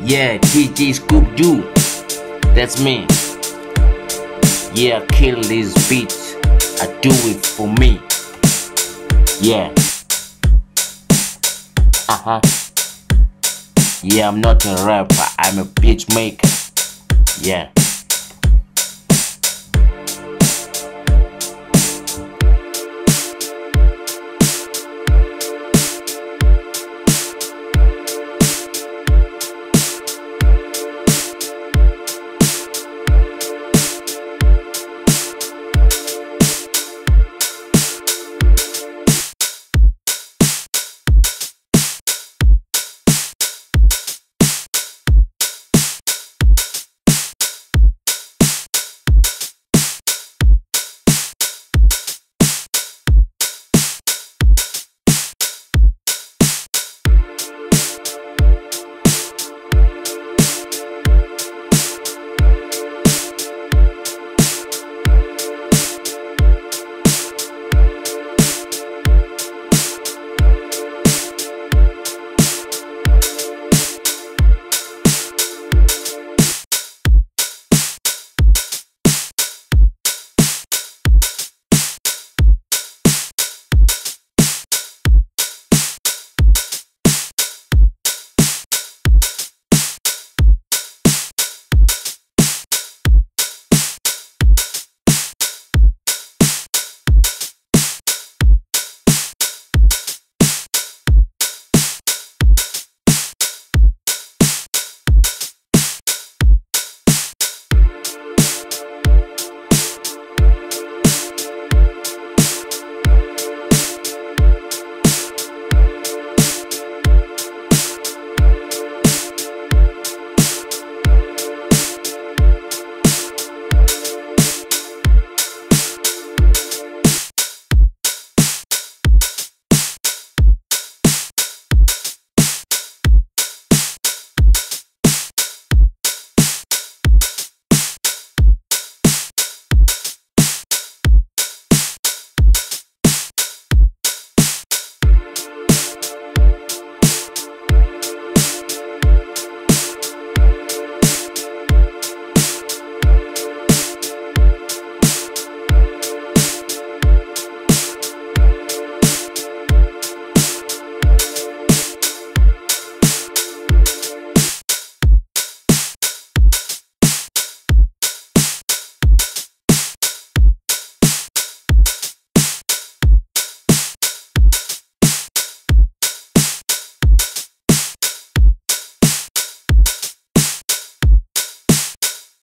Yeah, DJ Skubbddoo. That's me. Yeah, kill these beat. I do it for me. Yeah. Uh huh. Yeah, I'm not a rapper, I'm a beat maker. Yeah.